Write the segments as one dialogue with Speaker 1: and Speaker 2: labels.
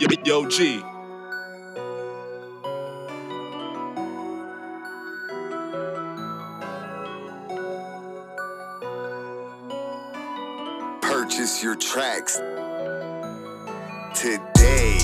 Speaker 1: Yo, G.
Speaker 2: Purchase your tracks today.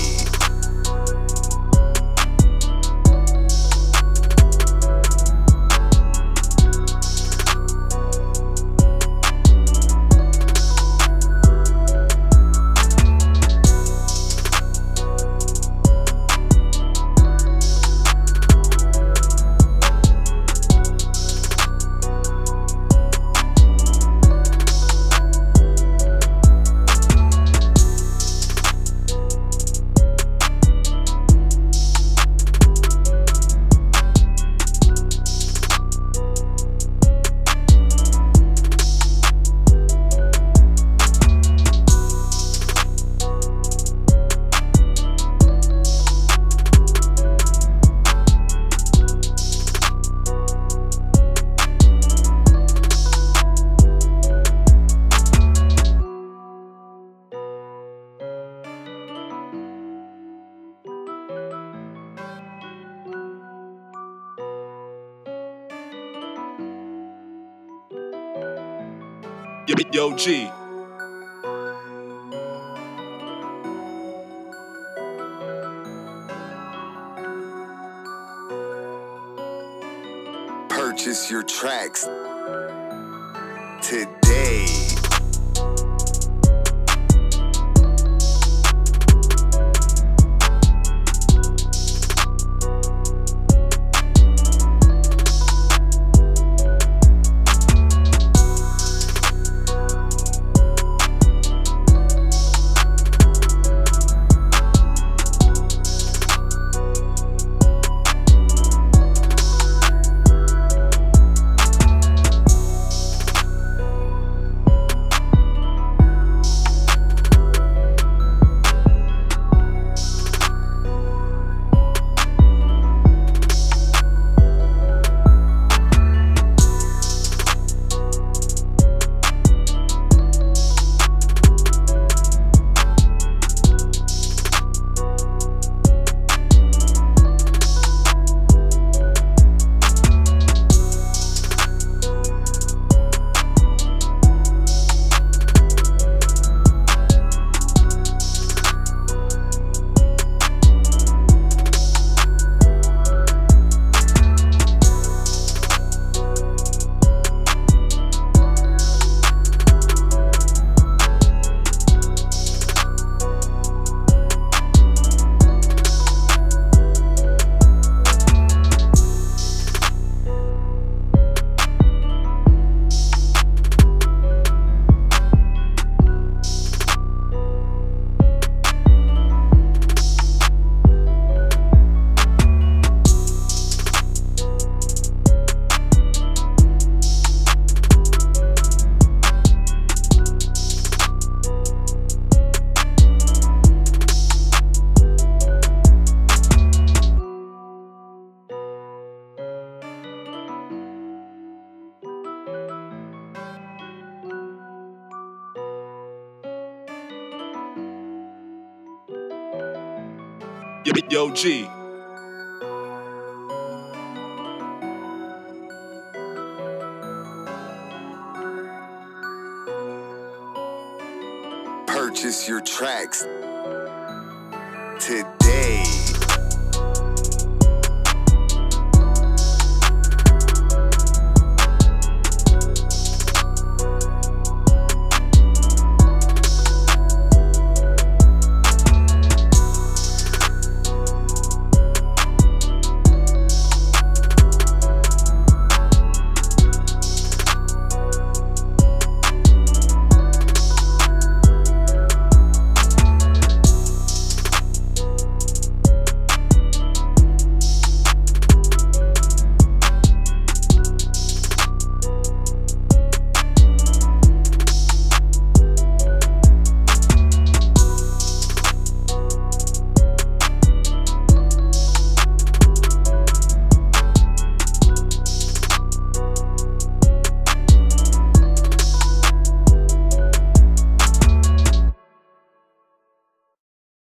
Speaker 1: Yo, Yo, G.
Speaker 2: Purchase your tracks today.
Speaker 1: Yo, Yo, G.
Speaker 2: Purchase your tracks today.